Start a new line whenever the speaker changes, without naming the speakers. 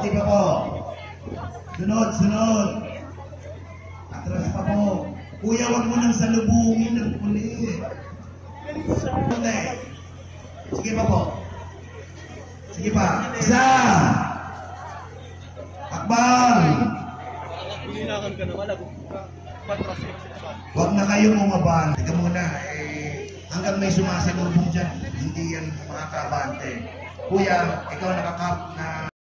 Okay pa po. Sunod, sunod. Atras pa po. Kuya, wag mo nang salubungin ng kulit. Kunti. Sige pa po. Sige pa. Isa. Akbang.
Hinahan ka naman, lagot ka. Patras ka
Huwag na kayo bumaba. Teka muna, eh, hanggang may sumasalubong dyan, hindi yan makakabante. Kuya, ikaw nakakap na